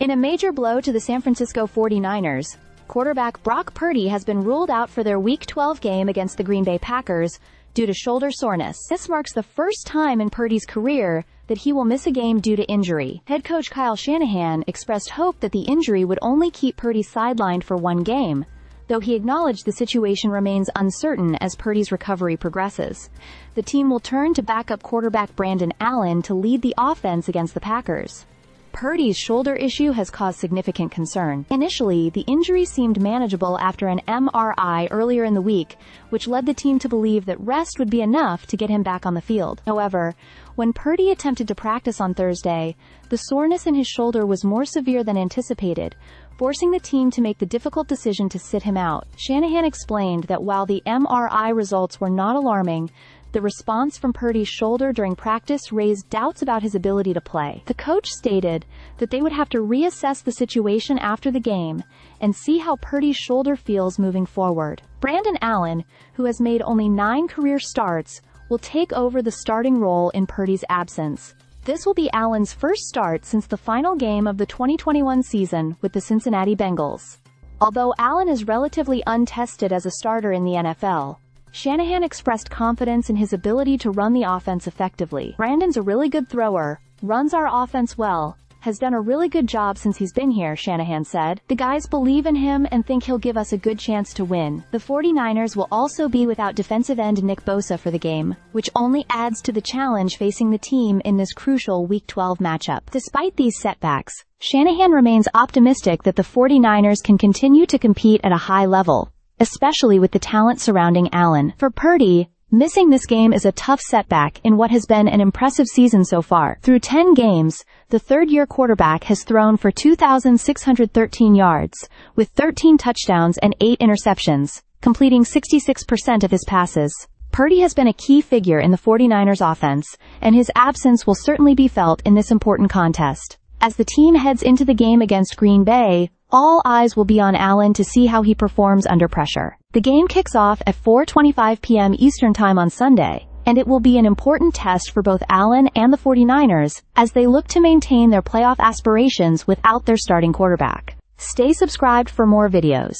In a major blow to the San Francisco 49ers, quarterback Brock Purdy has been ruled out for their Week 12 game against the Green Bay Packers due to shoulder soreness. This marks the first time in Purdy's career that he will miss a game due to injury. Head coach Kyle Shanahan expressed hope that the injury would only keep Purdy sidelined for one game, though he acknowledged the situation remains uncertain as Purdy's recovery progresses. The team will turn to backup quarterback Brandon Allen to lead the offense against the Packers. Purdy's shoulder issue has caused significant concern. Initially, the injury seemed manageable after an MRI earlier in the week, which led the team to believe that rest would be enough to get him back on the field. However, when Purdy attempted to practice on Thursday, the soreness in his shoulder was more severe than anticipated, forcing the team to make the difficult decision to sit him out. Shanahan explained that while the MRI results were not alarming, the response from Purdy's shoulder during practice raised doubts about his ability to play. The coach stated that they would have to reassess the situation after the game and see how Purdy's shoulder feels moving forward. Brandon Allen, who has made only nine career starts, will take over the starting role in Purdy's absence. This will be Allen's first start since the final game of the 2021 season with the Cincinnati Bengals. Although Allen is relatively untested as a starter in the NFL, Shanahan expressed confidence in his ability to run the offense effectively. Brandon's a really good thrower, runs our offense well, has done a really good job since he's been here, Shanahan said. The guys believe in him and think he'll give us a good chance to win. The 49ers will also be without defensive end Nick Bosa for the game, which only adds to the challenge facing the team in this crucial Week 12 matchup. Despite these setbacks, Shanahan remains optimistic that the 49ers can continue to compete at a high level especially with the talent surrounding Allen. For Purdy, missing this game is a tough setback in what has been an impressive season so far. Through 10 games, the third-year quarterback has thrown for 2,613 yards, with 13 touchdowns and 8 interceptions, completing 66% of his passes. Purdy has been a key figure in the 49ers offense, and his absence will certainly be felt in this important contest. As the team heads into the game against Green Bay, all eyes will be on Allen to see how he performs under pressure. The game kicks off at 4.25 p.m. Eastern Time on Sunday, and it will be an important test for both Allen and the 49ers as they look to maintain their playoff aspirations without their starting quarterback. Stay subscribed for more videos.